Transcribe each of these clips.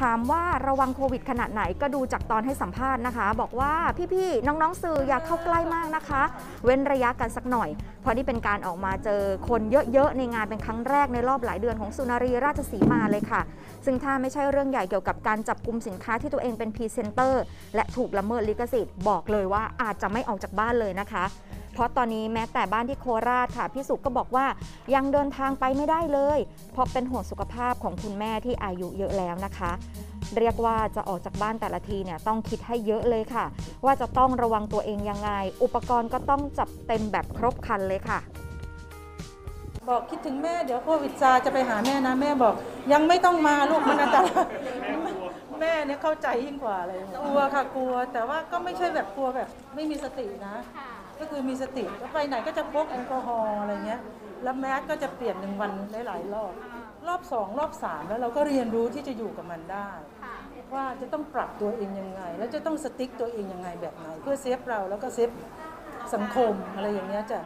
ถามว่าระวังโควิดขนาดไหนก็ดูจากตอนให้สัมภาษณ์นะคะ บอกว่าพี่ๆน้องๆสื่ออย่าเข้าใกล้มากนะคะ เว้นระยะกันสักหน่อย เพราะนี่เป็นการออกมาเจอคนเยอะๆในงานเป็นครั้งแรกในรอบหลายเดือนของสุนารีราชสีมาเลยค่ะ ซึ่งถ้าไม่ใช่เรื่องใหญ่เกี่ยวกับการจับกลุ่มสินค้าที่ตัวเองเป็นพรีเซนเตอร์และถูกละเมิดลิขสิทธิ์บอกเลยว่าอาจจะไม่ออกจากบ้านเลยนะคะ เพราะตอนนี้แม้แต่บ้านที่โคราชค่ะพี่สุก็บอกว่ายังเดินทางไปไม่ได้เลย เพราะเป็นห่วงสุขภาพของคุณแม่ที่อายุเยอะแล้วนะคะ เรียกว่าจะออกจากบ้านแต่ละทีเนี่ยต้องคิดให้เยอะเลยค่ะ ว่าจะต้องระวังตัวเองยังไง อุปกรณ์ก็ต้องจับเต็มแบบครบครันเลยค่ะบอกคิดถึงแม่เดี๋ยวโควิดซาจะไปหาแม่นะแม่บอก ยังไม่ต้องมาลูกมันอันตราย นี่ยเข้าใจยิ่งกว่าเลย กลัวค่ะกลัว แต่ว่าก็ไม่ใช่แบบกลัวแบบไม่มีสตินะ ก็คือมีสติก็ไปไหนก็จะพกแอลกอฮอล์อะไรเงี้ย แล้วแมสก็จะเปลี่ยนหนึ่งวันได้หลายรอบ รอบสองรอบสามแล้วเราก็เรียนรู้ที่จะอยู่กับมันได้ ว่าจะต้องปรับตัวเองยังไง แล้วจะต้องสติ๊กตัวเองยังไงแบบไหน เพื่อเซฟเราแล้วก็เซฟสังคมอะไรอย่างเงี้ยจ้ะ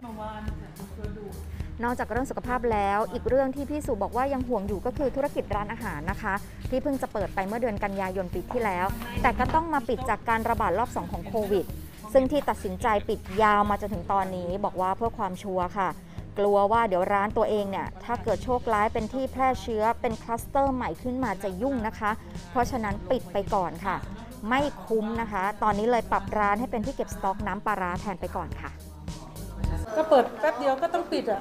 นอกจากเรื่องสุขภาพแล้ว อีกเรื่องที่พี่สุบอกว่ายังห่วงอยู่ก็คือธุรกิจร้านอาหารนะคะ ที่เพิ่งจะเปิดไปเมื่อเดือนกันยายนปีที่แล้ว แต่ก็ต้องมาปิดจากการระบาดรอบ 2 ของโควิด ซึ่งที่ตัดสินใจปิดยาวมาจนถึงตอนนี้ บอกว่าเพื่อความชัวร์ค่ะ กลัวว่าเดี๋ยวร้านตัวเองเนี่ยถ้าเกิดโชคร้ายเป็นที่แพร่เชื้อเป็นคลัสเตอร์ใหม่ขึ้นมาจะยุ่งนะคะ เพราะฉะนั้นปิดไปก่อนค่ะ ไม่คุ้มนะคะ ตอนนี้เลยปรับร้านให้เป็นที่เก็บสต็อกน้ำปลาร้าแทนไปก่อนค่ะ ก็เปิดแป๊บเดียวก็ต้องปิดอะ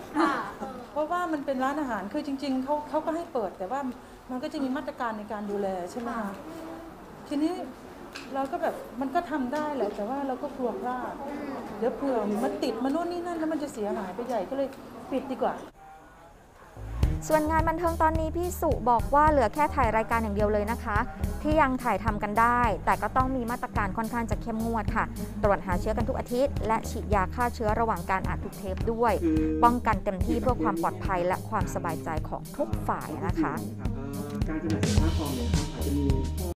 เพราะว่ามันเป็นร้านอาหารคือจริง ๆเขาเขาก็ให้เปิดแต่ว่ามันก็จะมีมาตรการในการดูแลใช่ไหมคะทีนี้เราก็แบบมันก็ทำได้แหละแต่ว่าเราก็กลัวพลาดเดี๋ยวเผื่อมันติดมาโน่นนี่นั่นแล้วมันจะเสียหายไปใหญ่ก็เลยปิดดีกว่า ส่วนงานบันเทิงตอนนี้พี่สุบอกว่าเหลือแค่ถ่ายรายการอย่างเดียวเลยนะคะ ที่ยังถ่ายทำกันได้ แต่ก็ต้องมีมาตรการค่อนข้างจะเข้มงวดค่ะ ตรวจหาเชื้อกันทุกอาทิตย์ และฉีดยาฆ่าเชื้อระหว่างการอัดทุกเทปด้วย ป้องกันเต็มที่เพื่อความปลอดภัยและความสบายใจของทุกฝ่ายนะคะ